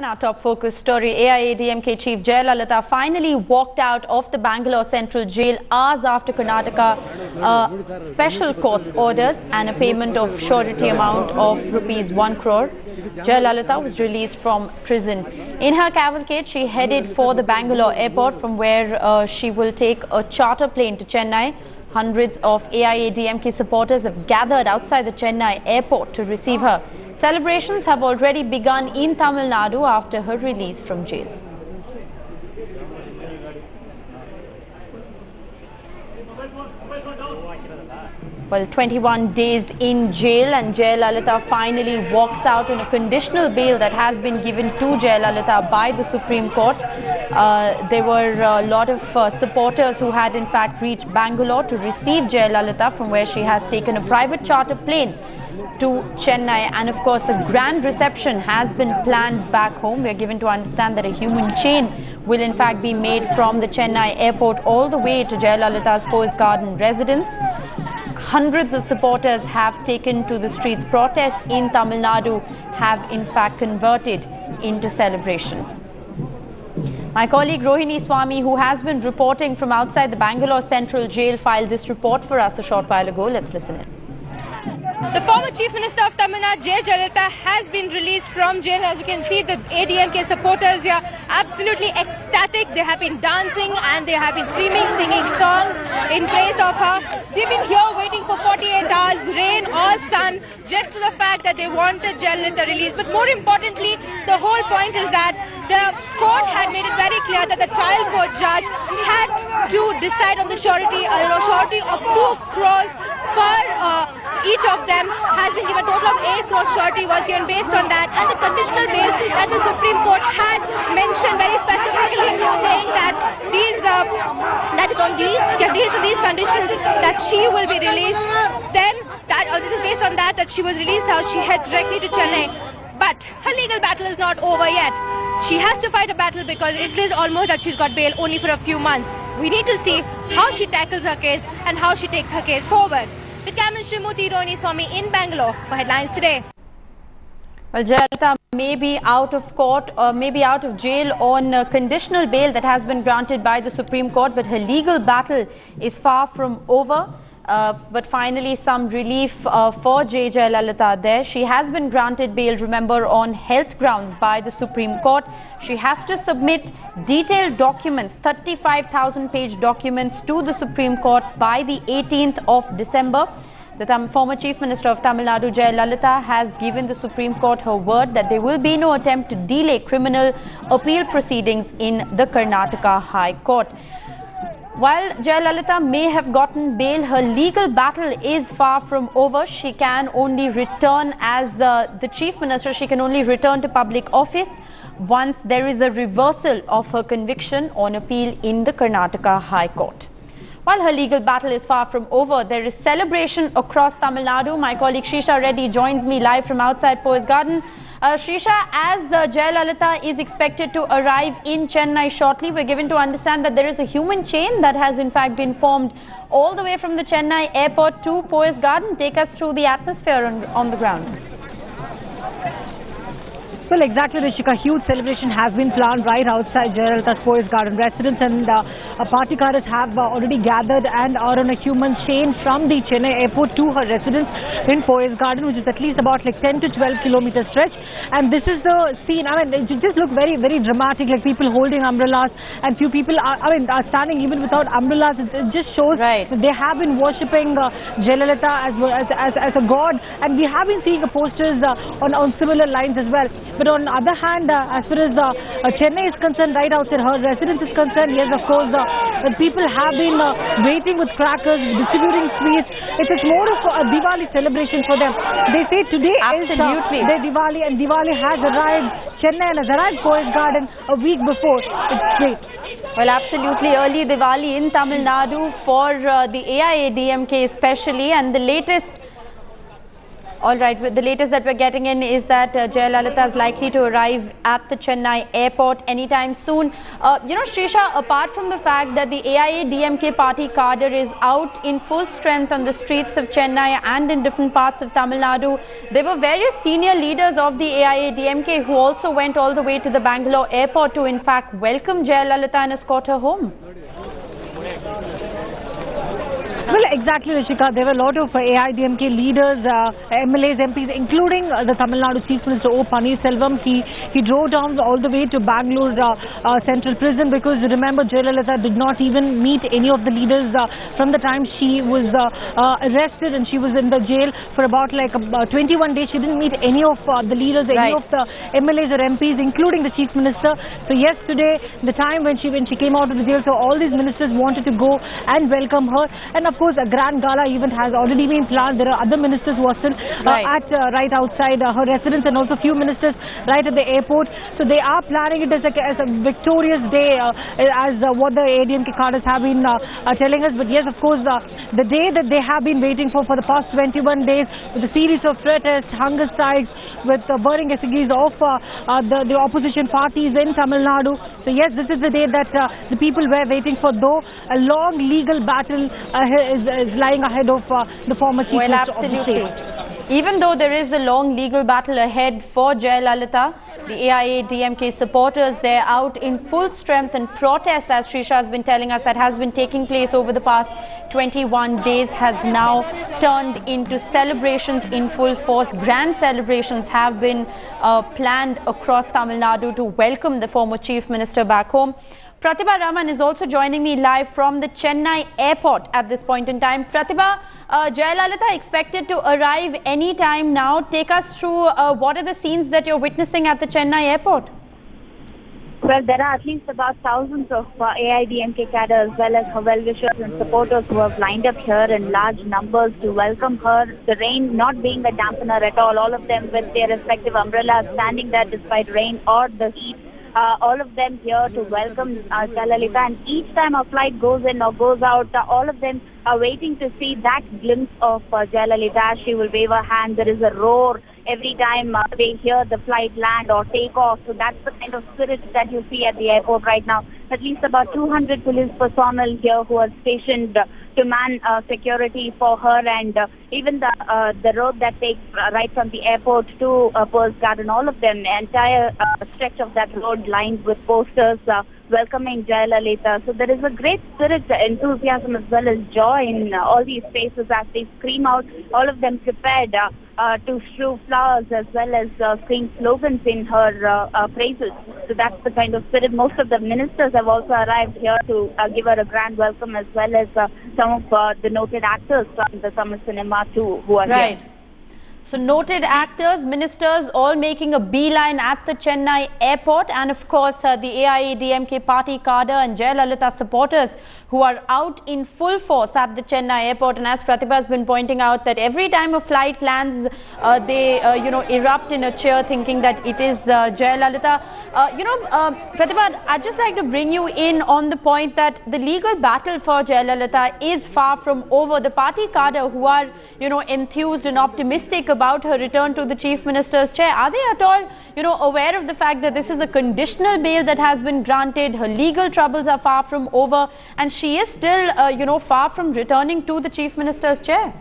And our top focus story, AIADMK Chief Jayalalithaa finally walked out of the Bangalore Central Jail hours after Karnataka uh, special court's orders and a payment of surety amount of rupees 1 crore. Jayalalithaa was released from prison. In her cavalcade, she headed for the Bangalore airport from where uh, she will take a charter plane to Chennai. Hundreds of AIADMK supporters have gathered outside the Chennai airport to receive her. Celebrations have already begun in Tamil Nadu after her release from jail. Well, 21 days in jail and Jayalalithaa finally walks out on a conditional bail that has been given to Jayalalithaa by the Supreme Court. Uh, there were a lot of uh, supporters who had in fact reached Bangalore to receive Jayalalithaa from where she has taken a private charter plane to Chennai and of course a grand reception has been planned back home. We are given to understand that a human chain will in fact be made from the Chennai airport all the way to Jayalalithaa's Poes Garden residence. Hundreds of supporters have taken to the streets. Protests in Tamil Nadu have in fact converted into celebration. My colleague Rohini Swami, who has been reporting from outside the Bangalore Central Jail, filed this report for us a short while ago. Let's listen in. The former Chief Minister of Tamil Nadu, Jay Jayalalithaa, has been released from jail. As you can see, the ADMK supporters here absolutely ecstatic. They have been dancing and they have been screaming, singing songs in praise of her. They've been here waiting for 48 hours, rain or sun, just to the fact that they wanted Jayalalithaa released. But more importantly, the whole point is that the court had made it very clear that the trial court judge had to decide on the surety, uh, you know, surety of two crores per uh, each of them has been given a total of 8 crore surety was given based on that and the conditional bail that the Supreme Court had mentioned very specifically saying that these uh, that is on these these conditions that she will be released then that uh, it is based on that that she was released how she heads directly to Chennai but her legal battle is not over yet. She has to fight a battle because it is almost that she's got bail only for a few months. We need to see how she tackles her case and how she takes her case forward. With Cameron Shrimuti Rohini Swami in Bangalore for Headlines Today. Well, Jayalalithaa may be out of court uh, or may be out of jail on a conditional bail that has been granted by the Supreme Court, but her legal battle is far from over. Uh, but finally, some relief uh, for J. Jayalalithaa there. She has been granted bail, remember, on health grounds by the Supreme Court. She has to submit detailed documents, 35,000 page documents to the Supreme Court by the 18th of December. The former Chief Minister of Tamil Nadu, Jayalalithaa, has given the Supreme Court her word that there will be no attempt to delay criminal appeal proceedings in the Karnataka High Court. While Jayalalithaa may have gotten bail, her legal battle is far from over. She can only return as uh, the Chief Minister, she can only return to public office once there is a reversal of her conviction on appeal in the Karnataka High Court. While her legal battle is far from over, there is celebration across Tamil Nadu. My colleague Shisha Reddy joins me live from outside Poes Garden. Uh, Shisha, as uh, Jayalalithaa is expected to arrive in Chennai shortly, we're given to understand that there is a human chain that has in fact been formed all the way from the Chennai airport to Poes Garden. Take us through the atmosphere on, on the ground. Well, exactly, Rishika. Huge celebration has been planned right outside Jayalalithaa's Poes Garden residence and uh, party cars have uh, already gathered and are on a human chain from the Chennai airport to her residence in Poes Garden, which is at least about like 10 to 12 kilometer stretch. And this is the scene. I mean, it just looks very, very dramatic, like people holding umbrellas and few people are, I mean, are standing even without umbrellas. It, it just shows right. that they have been worshipping uh, as, as, as, as, a god. And we have been seeing posters uh, on, on similar lines as well. But on the other hand, uh, as far as uh, uh, Chennai is concerned, right outside her residence is concerned, yes, of course, the people have been waiting with crackers, distributing sweets. It is more of a Diwali celebration for them. They say today Absolutely. is their Diwali and Diwali has arrived. Chennai and has arrived Poes Garden a week before. It's great. Well, absolutely. Early Diwali in Tamil Nadu for uh, the AIADMK especially and the latest All right, the latest that we're getting in is that uh, Jayalalithaa is likely to arrive at the Chennai airport anytime soon. Uh, you know, Srisha, apart from the fact that the AIA DMK party cadre is out in full strength on the streets of Chennai and in different parts of Tamil Nadu, there were various senior leaders of the AIA DMK who also went all the way to the Bangalore airport to, in fact, welcome Jayalalithaa and escort her home. Well, exactly, Rishika. There were a lot of uh, AIDMK leaders, uh, MLAs, MPs, including uh, the Tamil Nadu Chief Minister O. Panneerselvam. He, he drove down all the way to Bangalore uh, uh, Central Prison because remember, Jayalalithaa did not even meet any of the leaders uh, from the time she was arrested and she was in the jail for about like 21 days. She didn't meet any of the leaders, any of the MLAs or MPs, including the Chief Minister. So yesterday, the time when she when she came out of the jail, so all these ministers wanted to go and welcome her. And of course, a grand gala event has already been planned. There are other ministers who are still uh, right. at uh, right outside uh, her residence and also few ministers right at the airport. So they are planning it as a, as a victorious day as what the ADMK cadres have been telling us. But yes, of course, the day that they have been waiting for for the past 21 days with a series of protests, hunger strikes, with uh, burning effigies of uh, uh, the, the opposition parties in Tamil Nadu. So yes, this is the day that the people were waiting for, though a long legal battle is, is lying ahead of uh, the former chief well, absolutely. Even though there is a long legal battle ahead for Jayalalithaa, the AIA DMK supporters, they're out in full strength and protest, as Trisha has been telling us, that has been taking place over the past 21 days, has now turned into celebrations in full force. Grand celebrations have been uh, planned across Tamil Nadu to welcome the former chief minister back home. Pratibha Raman is also joining me live from the Chennai airport at this point in time. Pratibha, uh, Jayalalithaa expected to arrive any time now. Take us through uh, what are the scenes that you're witnessing at the Chennai airport? Well, there are at least about thousands of uh, AIDMK cadre as well as her well-wishers and supporters who have lined up here in large numbers to welcome her. The rain not being a dampener at all, all of them with their respective umbrellas standing there despite rain or the heat uh, all of them here to welcome uh, Jayalalithaa. And each time a flight goes in or goes out, uh, all of them are waiting to see that glimpse of uh, Jayalalithaa. She will wave her hand. There is a roar every time uh, they hear the flight land or take off. So that's the kind of spirit that you see at the airport right now. At least about 200 police personnel here who are stationed to man uh, security for her and uh, even the uh, the road that takes uh, right from the airport to uh, Poes Garden, all of them, the entire uh, stretch of that road lined with posters uh, welcoming Jayalalithaa. So there is a great spirit, enthusiasm as well as joy in all these faces as they scream out, all of them prepared. Uh, to strew flowers as well as uh, sing slogans in her uh, uh, praises. So that's the kind of spirit. Most of the ministers have also arrived here to uh, give her a grand welcome as well as uh, some of the noted actors from the summer cinema too who are right. here. So noted actors, ministers all making a beeline at the Chennai airport and of course uh, the AIADMK party cadre and Jayalalithaa supporters who are out in full force at the Chennai airport and as Pratibha has been pointing out that every time a flight lands uh, they uh, you know erupt in a cheer thinking that it is uh, Jayalalithaa. Uh, you know uh, Pratibha I'd just like to bring you in on the point that the legal battle for Jayalalithaa is far from over. The party cadre who are you know enthused and optimistic about about her return to the Chief Minister's chair. Are they at all, you know, aware of the fact that this is a conditional bail that has been granted, her legal troubles are far from over, and she is still, uh, you know, far from returning to the Chief Minister's chair?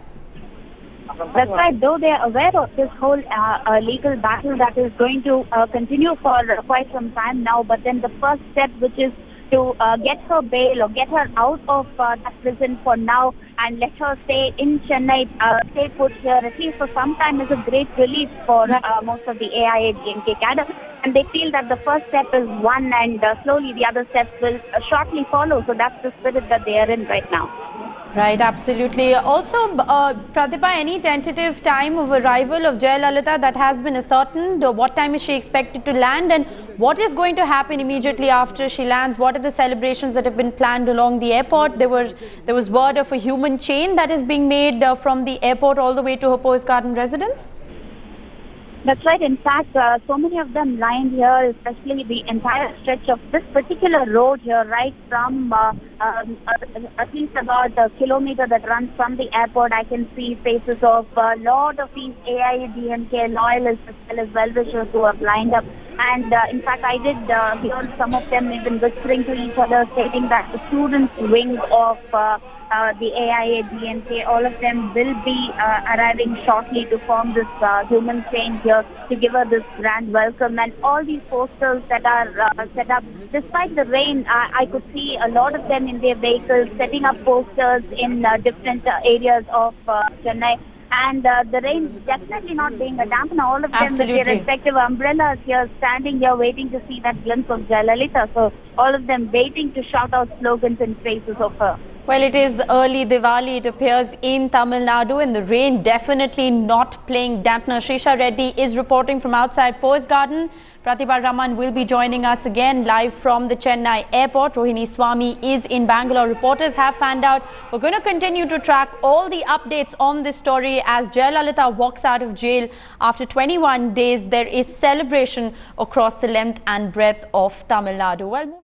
That's right. Though they are aware of this whole uh, uh, legal battle that is going to uh, continue for quite some time now, but then the first step, which is to uh, get her bail or get her out of uh, that prison for now and let her stay in Chennai, uh, stay put here at least for some time is a great relief for uh, most of the AIA DMK cadre. And they feel that the first step is one and uh, slowly the other steps will uh, shortly follow. So that's the spirit that they are in right now. Right, absolutely. Also, uh, Pratibha, any tentative time of arrival of Jayalalithaa that has been ascertained? What time is she expected to land and what is going to happen immediately after she lands? What are the celebrations that have been planned along the airport? There was, there was word of a human chain that is being made uh, from the airport all the way to her Poes Garden residence? That's right. In fact, uh, so many of them lined here, especially the entire stretch of this particular road here, right from uh, um, uh, at least about a kilometer that runs from the airport. I can see faces of a lot of these AIADMK loyalists as well as well-wishers who have lined up. And uh, in fact, I did uh, hear some of them even whispering to each other, stating that the students' wing of uh, uh, the AIADMK, all of them will be uh, arriving shortly to form this uh, human chain here to give her this grand welcome. And all these posters that are set up, despite the rain, I, could see a lot of them in their vehicles setting up posters in different areas of Chennai. And uh, the rain definitely not being a dampener. All of them with their respective umbrellas here, standing here waiting to see that glimpse of Jayalalithaa. So all of them waiting to shout out slogans in faces of her. Well, it is early Diwali, it appears, in Tamil Nadu, and the rain definitely not playing dampener. Shrisha Reddy is reporting from outside Poes Garden. Pratibha Raman will be joining us again live from the Chennai airport. Rohini Swami is in Bangalore. Reporters have fanned out. We're going to continue to track all the updates on this story as Jayalalithaa walks out of jail after 21 days. There is celebration across the length and breadth of Tamil Nadu. Well,